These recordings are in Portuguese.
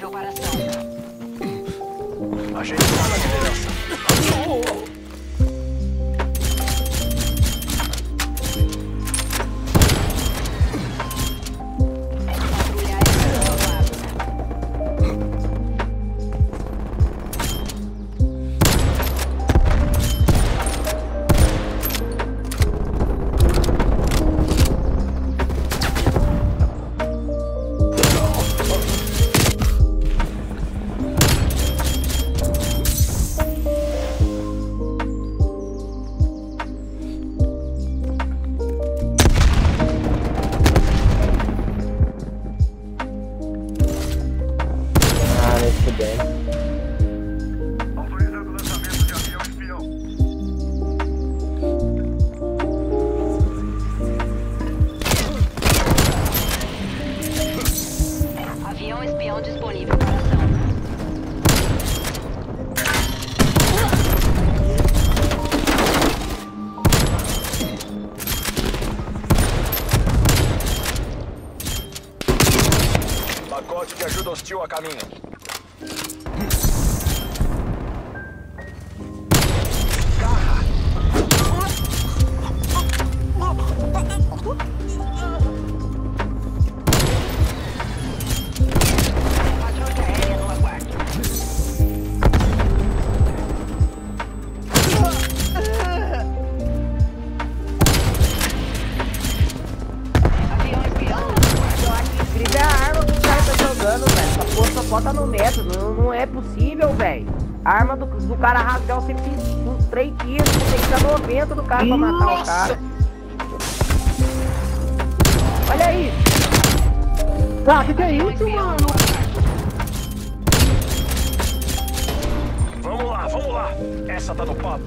disponível para ação. Ajeitando a. Pacote de ajuda hostil a caminho. Bota no metro. Não, não é possível, velho. A arma do, do cara rasgar sempre fiz uns 3 tiros. Tem que dar 90 do cara pra matar o cara. Olha aí. Tá, que que é isso, mano? Vamos lá, vamos lá. Essa tá no papo.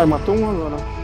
Ah, matou um agora.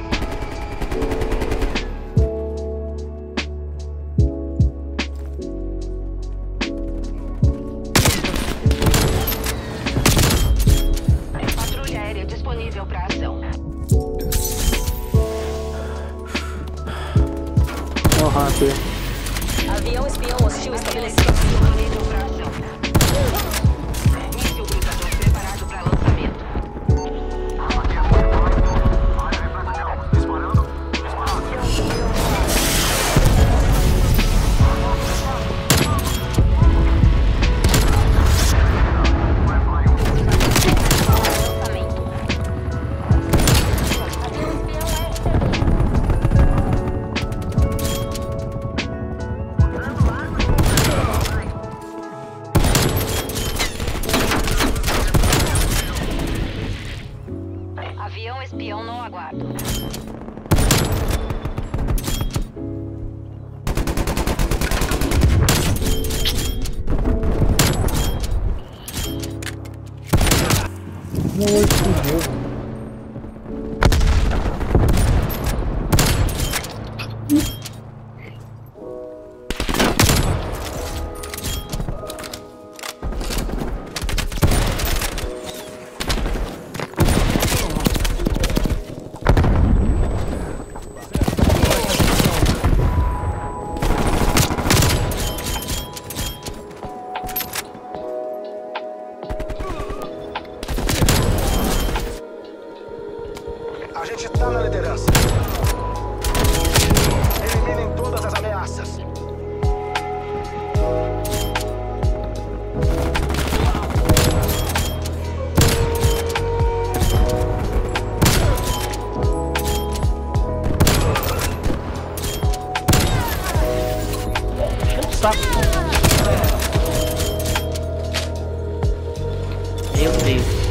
那我不行。acreditar na liderança. Eliminem todas as ameaças. Meu Deus.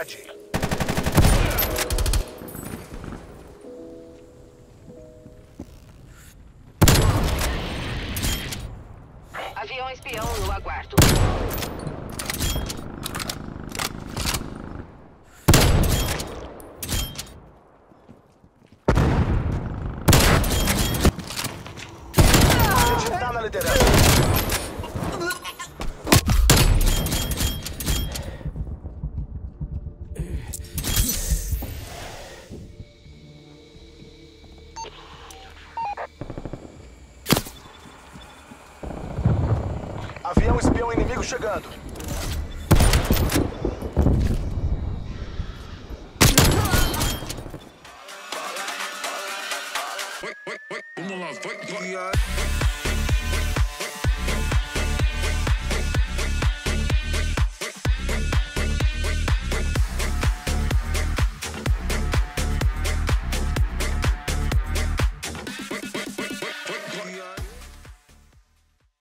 Atividade. Avião espião no aguardo. Tá na liderança. Avião espião inimigo chegando. Vamos lá, vai, vai.